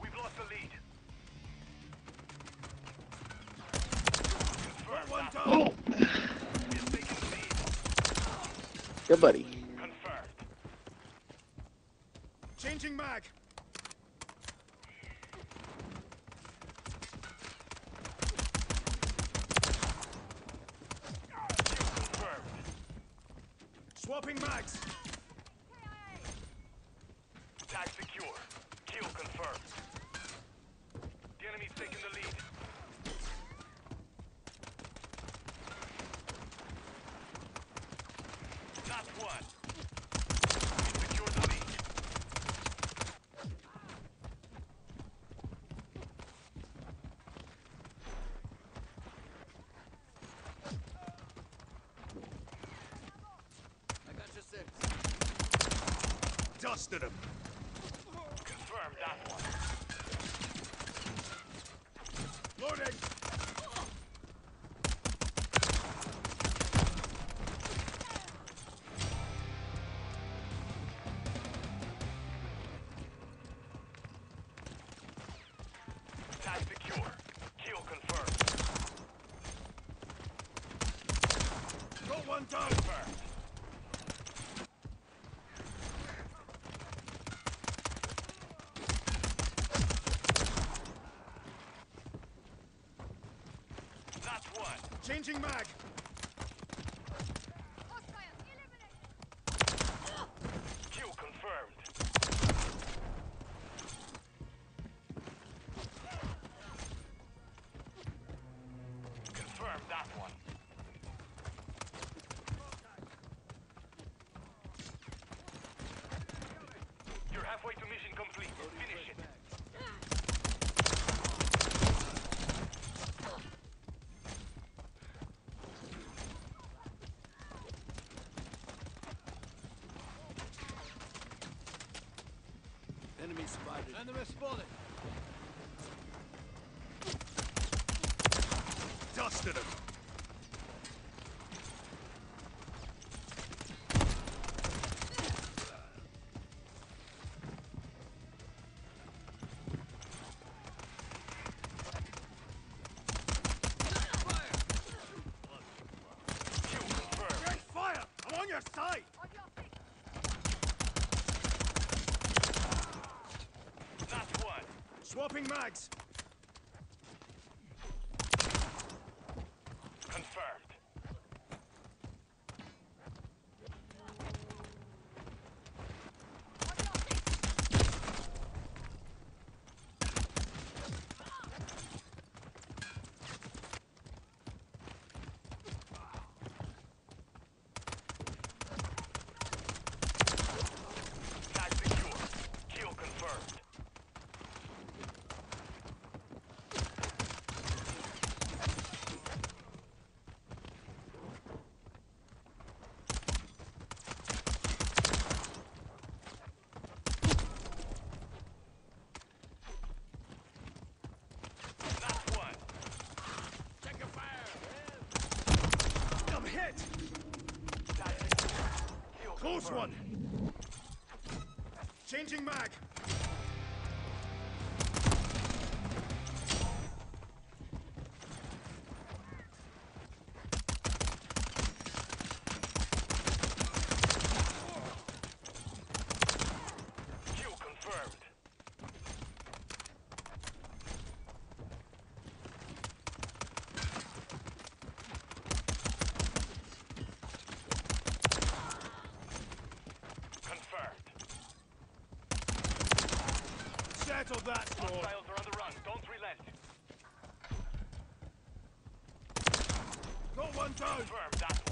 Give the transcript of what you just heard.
We've lost the lead. Oh. Good buddy. Confirmed. Changing mag. Dusted him. Confirmed that one. Loading. Tag secure. Kill confirmed. Got one down. Confirmed. Not one. Changing mag. Confirmed that one. Spotted. Enemy spotted. Dusted him. Swapping mags. Confirmed. Tag secure. Kill confirmed. Not one. Check your fire. I'm hit. Tag secure. Kill Close one. Changing mag. Kill confirmed. Confirmed. Settle that score. Hostiles are on the run. Don't relent. Got one down. Confirmed that.